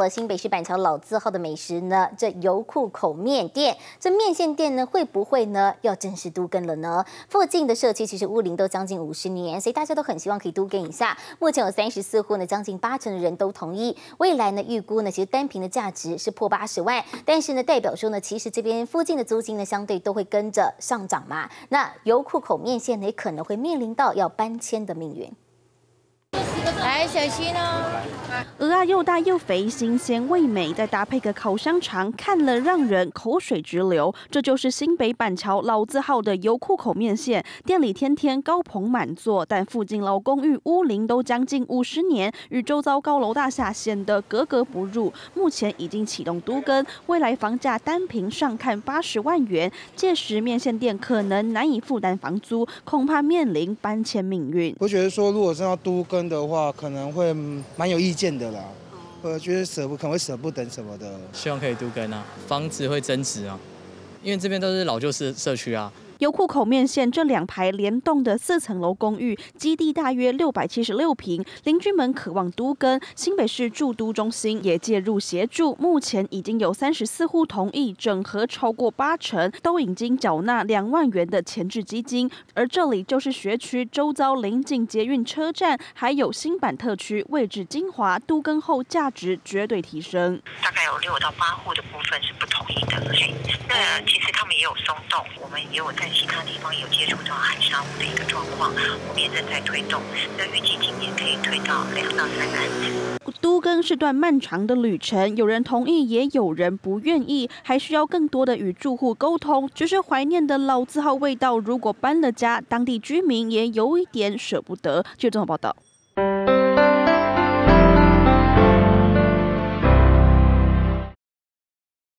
了新北市板桥老字号的美食呢，这油库口面店，这面线店呢会不会呢要正式都更了呢？附近的社区其实屋龄都将近五十年，所以大家都很希望可以都更一下。目前有三十四户呢，将近八成的人都同意。未来呢预估呢，其实单坪的价值是破八十万，但是呢代表说呢，其实这边附近的租金呢相对都会跟着上涨嘛。那油库口面线呢也可能会面临到要搬迁的命运。来，小心哦！鹅啊，又大又肥，新鲜味美，再搭配个烤香肠，看了让人口水直流。这就是新北板桥老字号的油库口面线，店里天天高朋满座，但附近老公寓屋龄都将近五十年，与周遭高楼大厦显得格格不入。目前已经启动都更，未来房价单平上看八十万元，届时面线店可能难以负担房租，恐怕面临搬迁命运。我觉得说，如果是要都更的话，可能可能会蛮有意见的啦。我觉得舍不可能会舍不得什么的。希望可以都跟啊，房子会增值啊，因为这边都是老旧社社区啊。油库口面线这两排联动的四层楼公寓，基地大约六百七十六平，邻居们渴望都更，新北市驻都中心也介入协助，目前已经有三十四户同意整合，超过八成都已经缴纳两万元的前置基金，而这里就是学区周遭临近捷运车站，还有新版特区，位置精华，都更后价值绝对提升。大概有六到八户的部分是不同意的，那其实他们也有松动，我们也有在。其他地方有接触到海沙屋的一个状况，我们也正在推动。那预计今年可以推到两到三个。都更是段漫长的旅程，有人同意，也有人不愿意，还需要更多的与住户沟通。只是怀念的老字号味道，如果搬了家，当地居民也有一点舍不得。就这种报道。